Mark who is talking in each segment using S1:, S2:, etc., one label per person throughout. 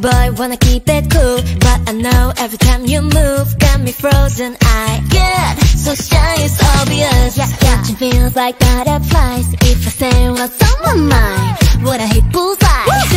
S1: Boy, wanna keep it cool But I know every time you move Got me frozen, I get so shy, it's obvious yeah, yeah. you feels like butterflies If I say what's on my mind what I hit bullseye? Woo!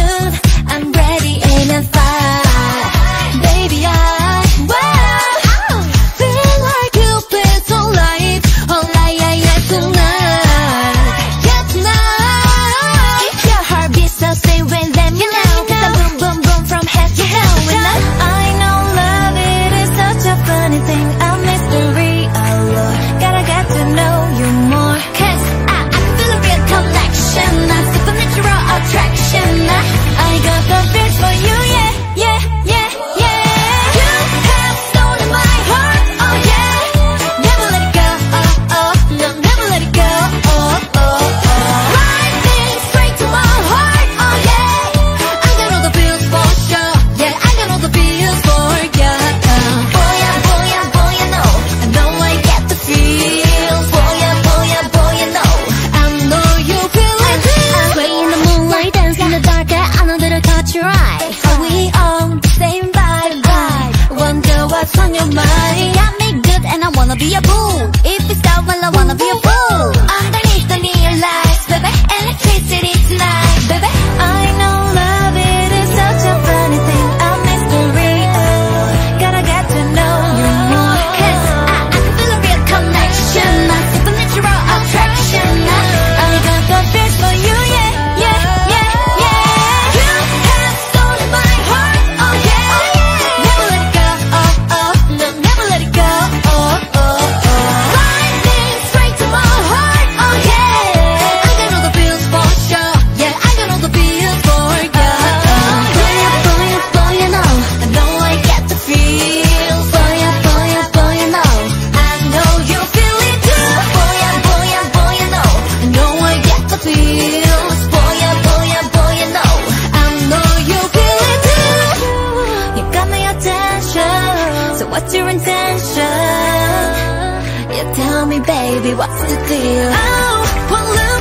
S1: what's on your mind. You got me good and I wanna be a boo. If it's What's your intention? You tell me, baby, what's the deal? Oh, well,